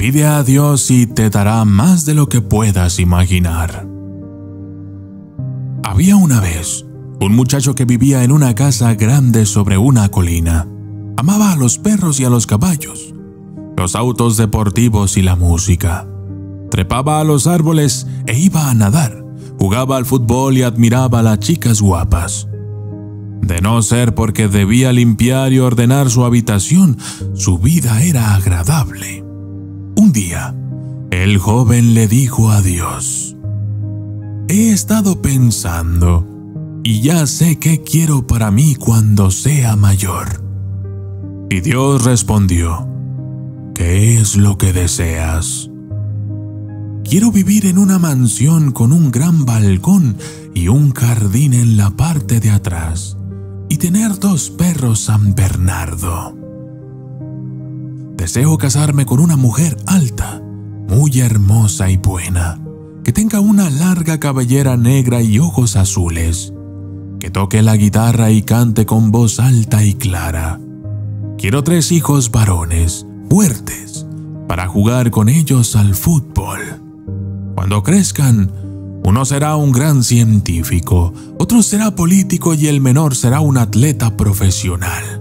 Pide a Dios y te dará más de lo que puedas imaginar. Había una vez un muchacho que vivía en una casa grande sobre una colina. Amaba a los perros y a los caballos, los autos deportivos y la música. Trepaba a los árboles e iba a nadar. Jugaba al fútbol y admiraba a las chicas guapas. De no ser porque debía limpiar y ordenar su habitación, su vida era agradable. Un día, el joven le dijo a Dios, He estado pensando y ya sé qué quiero para mí cuando sea mayor. Y Dios respondió, ¿qué es lo que deseas? Quiero vivir en una mansión con un gran balcón y un jardín en la parte de atrás, y tener dos perros San Bernardo. Deseo casarme con una mujer alta, muy hermosa y buena, que tenga una larga cabellera negra y ojos azules, que toque la guitarra y cante con voz alta y clara. Quiero tres hijos varones, fuertes, para jugar con ellos al fútbol. Cuando crezcan, uno será un gran científico, otro será político y el menor será un atleta profesional.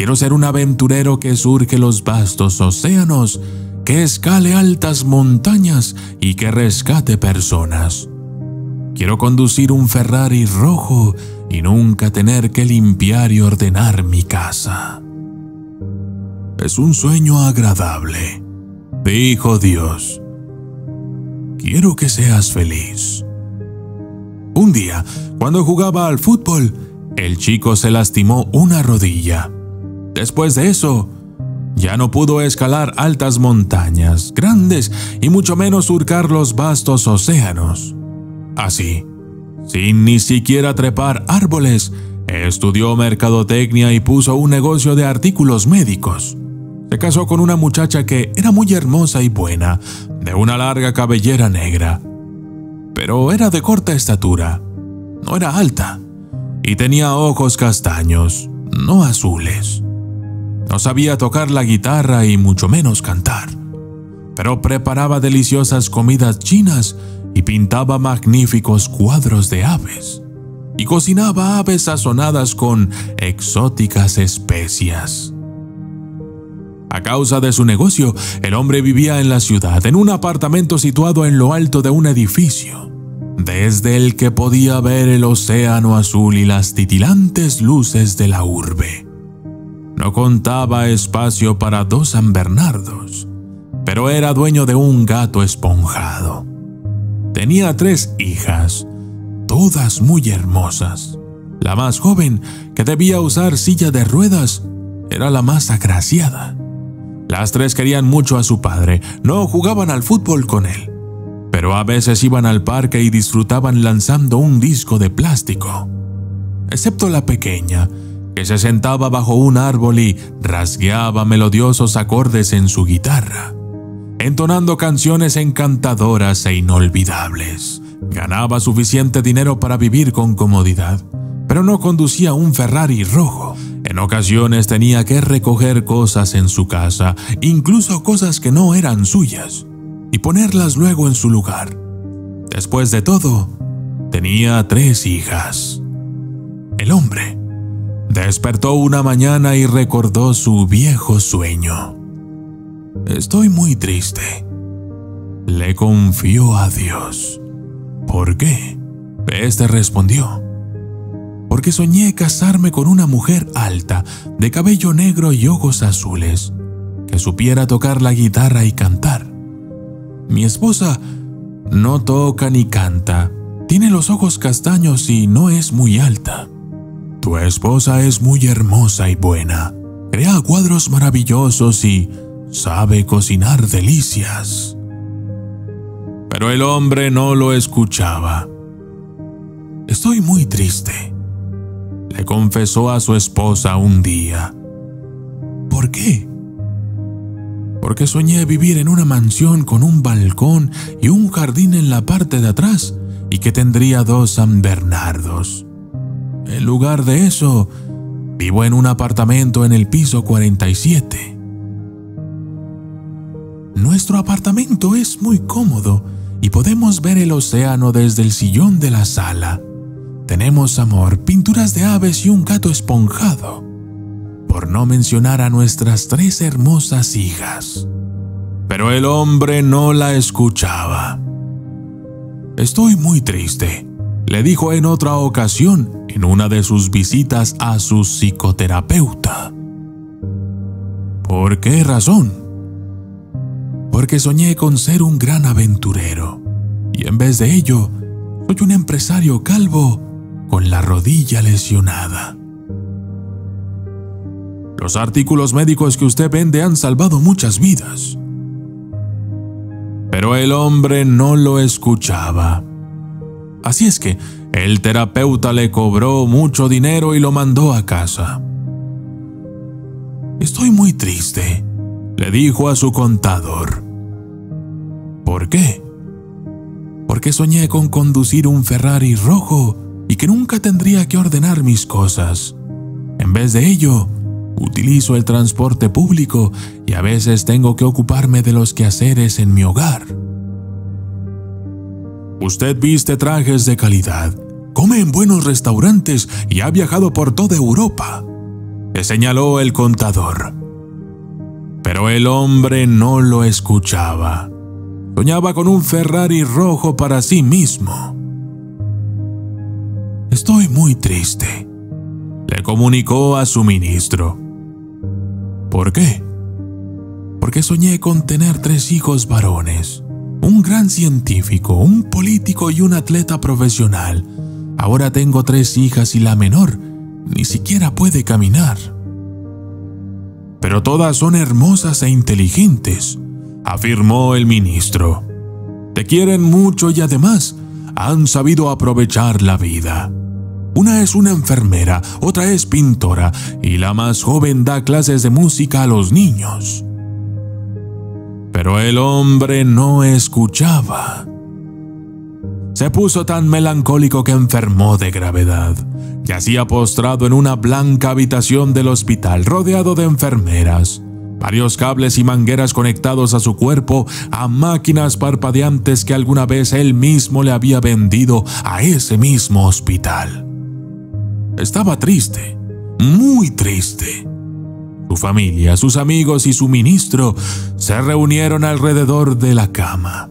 Quiero ser un aventurero que surque los vastos océanos, que escale altas montañas y que rescate personas. Quiero conducir un Ferrari rojo y nunca tener que limpiar y ordenar mi casa. Es un sueño agradable, dijo Dios quiero que seas feliz. Un día, cuando jugaba al fútbol, el chico se lastimó una rodilla. Después de eso, ya no pudo escalar altas montañas, grandes, y mucho menos surcar los vastos océanos. Así, sin ni siquiera trepar árboles, estudió mercadotecnia y puso un negocio de artículos médicos. Se casó con una muchacha que era muy hermosa y buena, de una larga cabellera negra. Pero era de corta estatura, no era alta, y tenía ojos castaños, no azules. No sabía tocar la guitarra y mucho menos cantar, pero preparaba deliciosas comidas chinas y pintaba magníficos cuadros de aves, y cocinaba aves sazonadas con exóticas especias. A causa de su negocio, el hombre vivía en la ciudad, en un apartamento situado en lo alto de un edificio, desde el que podía ver el océano azul y las titilantes luces de la urbe. No contaba espacio para dos San Bernardos, pero era dueño de un gato esponjado. Tenía tres hijas, todas muy hermosas. La más joven, que debía usar silla de ruedas, era la más agraciada. Las tres querían mucho a su padre, no jugaban al fútbol con él, pero a veces iban al parque y disfrutaban lanzando un disco de plástico. Excepto la pequeña, que se sentaba bajo un árbol y rasgueaba melodiosos acordes en su guitarra, entonando canciones encantadoras e inolvidables. Ganaba suficiente dinero para vivir con comodidad, pero no conducía un Ferrari rojo, en ocasiones tenía que recoger cosas en su casa, incluso cosas que no eran suyas, y ponerlas luego en su lugar. Después de todo, tenía tres hijas. El hombre despertó una mañana y recordó su viejo sueño. Estoy muy triste. Le confió a Dios. ¿Por qué? Este respondió porque soñé casarme con una mujer alta, de cabello negro y ojos azules, que supiera tocar la guitarra y cantar. Mi esposa no toca ni canta, tiene los ojos castaños y no es muy alta. Tu esposa es muy hermosa y buena, crea cuadros maravillosos y sabe cocinar delicias. Pero el hombre no lo escuchaba. Estoy muy triste le confesó a su esposa un día. ¿Por qué? Porque soñé vivir en una mansión con un balcón y un jardín en la parte de atrás y que tendría dos San Bernardos. En lugar de eso, vivo en un apartamento en el piso 47. nuestro apartamento es muy cómodo y podemos ver el océano desde el sillón de la sala. Tenemos amor, pinturas de aves y un gato esponjado, por no mencionar a nuestras tres hermosas hijas. Pero el hombre no la escuchaba. Estoy muy triste, le dijo en otra ocasión en una de sus visitas a su psicoterapeuta. ¿Por qué razón? Porque soñé con ser un gran aventurero y en vez de ello, soy un empresario calvo con la rodilla lesionada. Los artículos médicos que usted vende han salvado muchas vidas. Pero el hombre no lo escuchaba. Así es que el terapeuta le cobró mucho dinero y lo mandó a casa. Estoy muy triste, le dijo a su contador. ¿Por qué? Porque soñé con conducir un Ferrari rojo y que nunca tendría que ordenar mis cosas. En vez de ello, utilizo el transporte público y a veces tengo que ocuparme de los quehaceres en mi hogar. Usted viste trajes de calidad, come en buenos restaurantes y ha viajado por toda Europa, le señaló el contador. Pero el hombre no lo escuchaba. Soñaba con un Ferrari rojo para sí mismo. Estoy muy triste, le comunicó a su ministro. ¿Por qué? Porque soñé con tener tres hijos varones, un gran científico, un político y un atleta profesional. Ahora tengo tres hijas y la menor ni siquiera puede caminar. Pero todas son hermosas e inteligentes, afirmó el ministro. Te quieren mucho y además han sabido aprovechar la vida. Una es una enfermera, otra es pintora y la más joven da clases de música a los niños. Pero el hombre no escuchaba. Se puso tan melancólico que enfermó de gravedad. Yacía postrado en una blanca habitación del hospital, rodeado de enfermeras, varios cables y mangueras conectados a su cuerpo a máquinas parpadeantes que alguna vez él mismo le había vendido a ese mismo hospital. Estaba triste, muy triste. Su familia, sus amigos y su ministro se reunieron alrededor de la cama.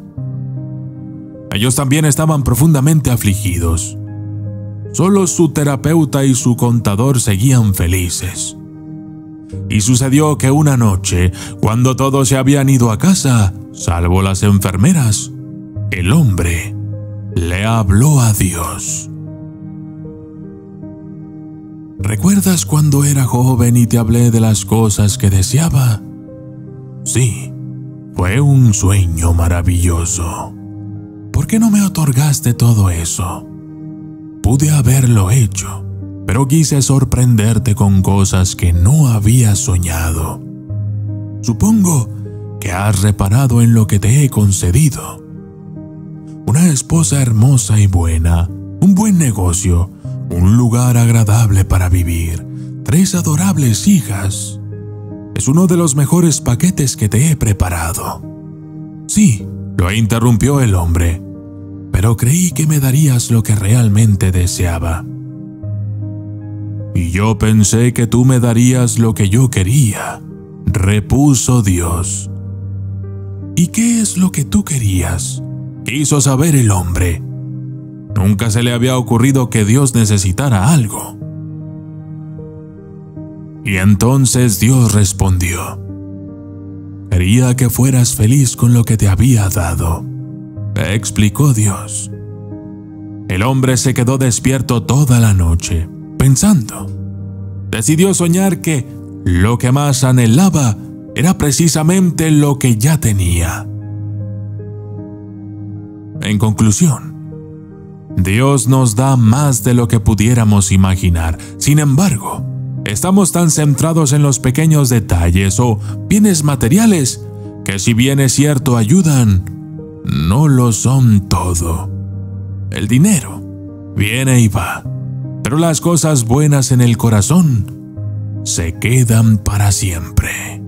Ellos también estaban profundamente afligidos. Solo su terapeuta y su contador seguían felices. Y sucedió que una noche, cuando todos se habían ido a casa, salvo las enfermeras, el hombre le habló a Dios. ¿Recuerdas cuando era joven y te hablé de las cosas que deseaba? Sí, fue un sueño maravilloso. ¿Por qué no me otorgaste todo eso? Pude haberlo hecho, pero quise sorprenderte con cosas que no había soñado. Supongo que has reparado en lo que te he concedido. Una esposa hermosa y buena, un buen negocio, un lugar agradable para vivir, tres adorables hijas. Es uno de los mejores paquetes que te he preparado. Sí, lo interrumpió el hombre, pero creí que me darías lo que realmente deseaba. Y yo pensé que tú me darías lo que yo quería, repuso Dios. ¿Y qué es lo que tú querías? Quiso saber el hombre. Nunca se le había ocurrido que Dios necesitara algo. Y entonces Dios respondió, Quería que fueras feliz con lo que te había dado, explicó Dios. El hombre se quedó despierto toda la noche, pensando. Decidió soñar que lo que más anhelaba era precisamente lo que ya tenía. En conclusión, Dios nos da más de lo que pudiéramos imaginar. Sin embargo, estamos tan centrados en los pequeños detalles o bienes materiales que si bien es cierto ayudan, no lo son todo. El dinero viene y va, pero las cosas buenas en el corazón se quedan para siempre.